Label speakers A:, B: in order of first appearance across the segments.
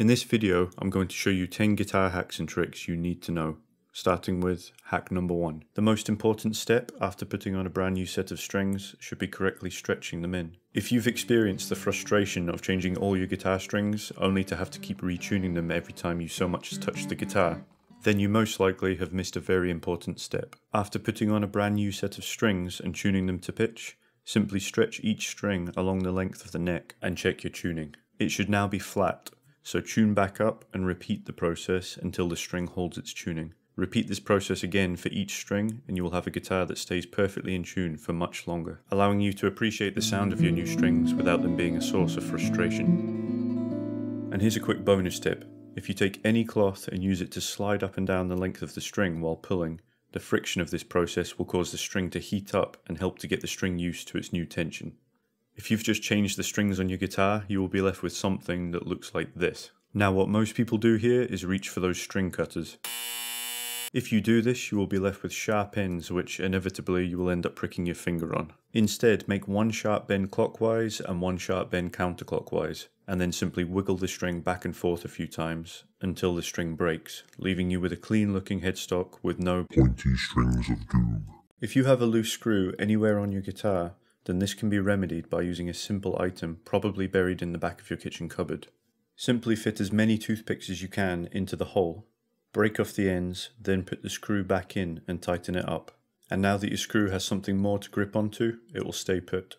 A: In this video, I'm going to show you 10 guitar hacks and tricks you need to know, starting with hack number one. The most important step after putting on a brand new set of strings should be correctly stretching them in. If you've experienced the frustration of changing all your guitar strings only to have to keep retuning them every time you so much as touch the guitar, then you most likely have missed a very important step. After putting on a brand new set of strings and tuning them to pitch, simply stretch each string along the length of the neck and check your tuning. It should now be flat, so tune back up and repeat the process until the string holds its tuning. Repeat this process again for each string and you will have a guitar that stays perfectly in tune for much longer, allowing you to appreciate the sound of your new strings without them being a source of frustration. And here's a quick bonus tip. If you take any cloth and use it to slide up and down the length of the string while pulling, the friction of this process will cause the string to heat up and help to get the string used to its new tension. If you've just changed the strings on your guitar, you will be left with something that looks like this. Now what most people do here is reach for those string cutters. If you do this, you will be left with sharp ends which inevitably you will end up pricking your finger on. Instead, make one sharp bend clockwise and one sharp bend counterclockwise, and then simply wiggle the string back and forth a few times until the string breaks, leaving you with a clean looking headstock with no
B: pointy strings of doom.
A: If you have a loose screw anywhere on your guitar, then this can be remedied by using a simple item probably buried in the back of your kitchen cupboard. Simply fit as many toothpicks as you can into the hole Break off the ends, then put the screw back in and tighten it up. And now that your screw has something more to grip onto, it will stay put.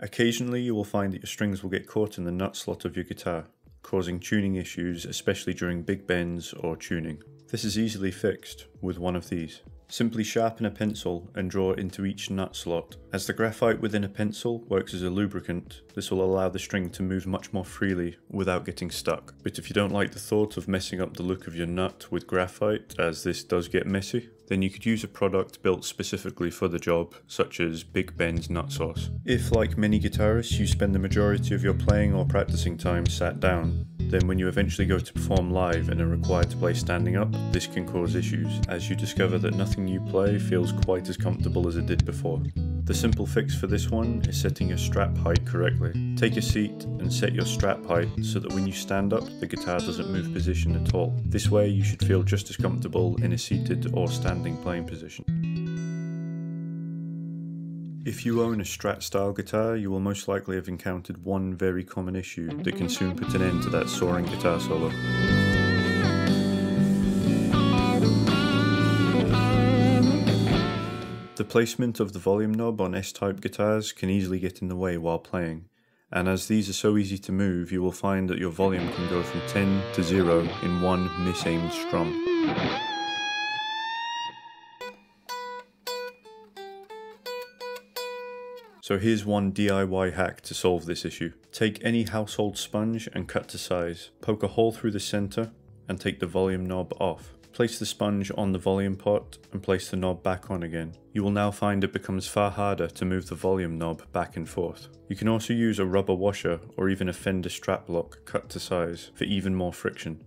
A: Occasionally you will find that your strings will get caught in the nut slot of your guitar, causing tuning issues especially during big bends or tuning. This is easily fixed with one of these. Simply sharpen a pencil and draw into each nut slot. As the graphite within a pencil works as a lubricant, this will allow the string to move much more freely without getting stuck. But if you don't like the thought of messing up the look of your nut with graphite, as this does get messy, then you could use a product built specifically for the job, such as Big Bends Nut Sauce. If, like many guitarists, you spend the majority of your playing or practicing time sat down, then when you eventually go to perform live and are required to play standing up, this can cause issues, as you discover that nothing you play feels quite as comfortable as it did before. The simple fix for this one is setting your strap height correctly. Take a seat and set your strap height so that when you stand up, the guitar doesn't move position at all. This way you should feel just as comfortable in a seated or standing playing position. If you own a Strat style guitar, you will most likely have encountered one very common issue that can soon put an end to that soaring guitar solo. The placement of the volume knob on S-type guitars can easily get in the way while playing, and as these are so easy to move, you will find that your volume can go from 10 to 0 in one misaimed strum. So here's one DIY hack to solve this issue. Take any household sponge and cut to size. Poke a hole through the center and take the volume knob off. Place the sponge on the volume pot and place the knob back on again. You will now find it becomes far harder to move the volume knob back and forth. You can also use a rubber washer or even a fender strap lock cut to size for even more friction.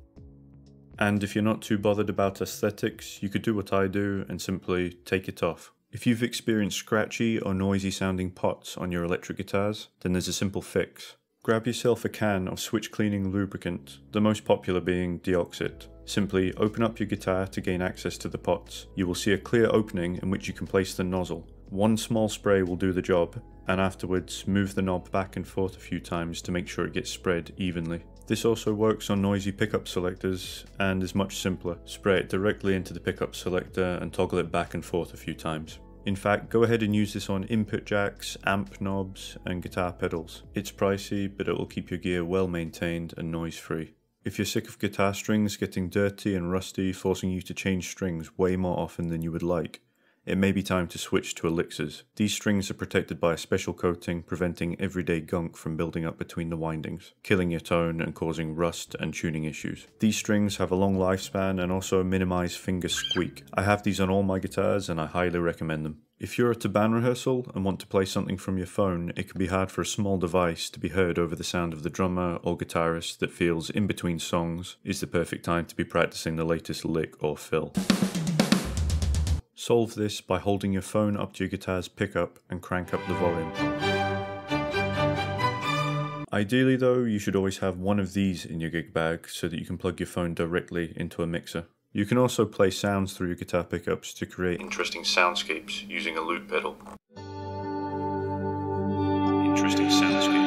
A: And if you're not too bothered about aesthetics, you could do what I do and simply take it off. If you've experienced scratchy or noisy sounding pots on your electric guitars, then there's a simple fix. Grab yourself a can of switch cleaning lubricant, the most popular being Deoxit. Simply open up your guitar to gain access to the pots. You will see a clear opening in which you can place the nozzle. One small spray will do the job, and afterwards move the knob back and forth a few times to make sure it gets spread evenly. This also works on noisy pickup selectors and is much simpler. Spray it directly into the pickup selector and toggle it back and forth a few times. In fact, go ahead and use this on input jacks, amp knobs and guitar pedals. It's pricey, but it will keep your gear well maintained and noise free. If you're sick of guitar strings getting dirty and rusty, forcing you to change strings way more often than you would like, it may be time to switch to elixirs. These strings are protected by a special coating preventing everyday gunk from building up between the windings, killing your tone and causing rust and tuning issues. These strings have a long lifespan and also minimize finger squeak. I have these on all my guitars and I highly recommend them. If you're at a band rehearsal and want to play something from your phone, it can be hard for a small device to be heard over the sound of the drummer or guitarist that feels in between songs is the perfect time to be practicing the latest lick or fill. Solve this by holding your phone up to your guitar's pickup and crank up the volume. Ideally though, you should always have one of these in your gig bag so that you can plug your phone directly into a mixer. You can also play sounds through your guitar pickups to create interesting soundscapes using a loop pedal. Interesting soundscapes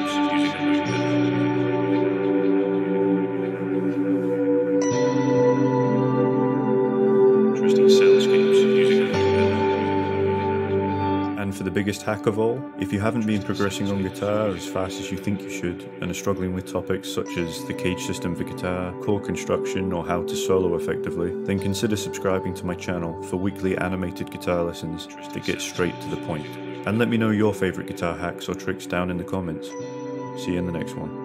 A: biggest hack of all, if you haven't been progressing on guitar as fast as you think you should and are struggling with topics such as the CAGED system for guitar, chord construction, or how to solo effectively, then consider subscribing to my channel for weekly animated guitar lessons that get straight to the point. And let me know your favourite guitar hacks or tricks down in the comments. See you in the next one.